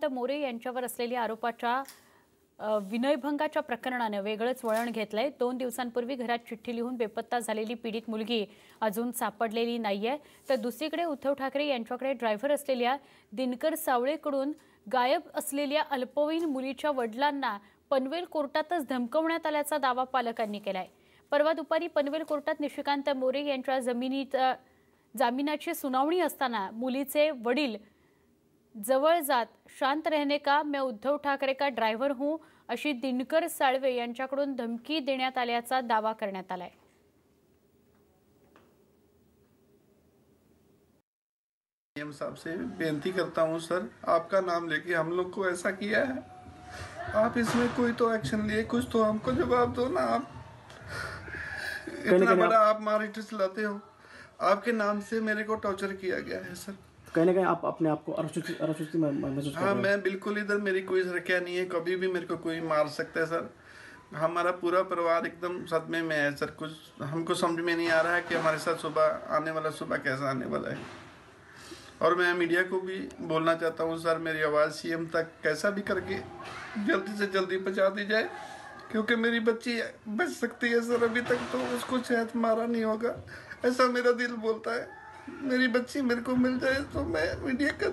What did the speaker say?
निशिकांत मोरे यांच्यावर असलेल्या आरोपाच्या विनयभंगाच्या प्रकरणानं वेगळंच वळण घेतलंय. दोन दिवसांपूर्वी घरात चिठ्ठी लिहून बेपत्ता झालेली पीडित मुलगी अजून सापडलेली नाहीये. तर दुसरीकडे उद्धव ठाकरे यांच्याकडे ड्रायव्हर असलेल्या दिनकर सावळेकडून गायब असलेल्या अल्पवयीन मुलीच्या वडिलांना पनवेल कोर्टातच धमकवण्यात आल्याचा दावा पालकांनी केलाय. परवा दुपारी पनवेल कोर्टात निशिकांत मोरे यांच्या जमिनीत जामिनाची सुनावणी असताना मुलीचे वडील जवळ जात शांत रहने का? मैं उद्धव ठाकरे का ड्रायव्हर हूँ अशी दिनकर साळवे यांच्याकडून धमकी देण्यात आल्याचा दावा करण्यात आलाय. सीएम साहब से बेनती करता हूँ सर आपका नाम लेके हम लोग को ऐसा किया है? आप इसमें कोई तो एक्शन लिए कुछ तो हमको जवाब दो ना आप। इतना बड़ा आप मारिट चलाते हो। आपके नाम से मेरे को टॉर्चर किया गया है सर। कहीं ना कहीं आप अपने आप को महसूस हाँ मैं बिल्कुल इधर मेरी कोई सुरक्षा नहीं है कभी भी मेरे को कोई मार सकता है सर। हमारा पूरा परिवार एकदम सदमे में है सर। कुछ हमको समझ में नहीं आ रहा है कि हमारे साथ सुबह आने वाला सुबह कैसा आने वाला है। और मैं मीडिया को भी बोलना चाहता हूँ सर मेरी आवाज़ सीएम तक कैसा भी करके जल्दी से जल्दी पहुँचा दी जाए क्योंकि मेरी बच्ची बच सकती है सर। अभी तक तो उसको शायद मारा नहीं होगा ऐसा मेरा दिल बोलता है। मेरी बच्ची मेरे को मिल जाए तो मैं मीडिया का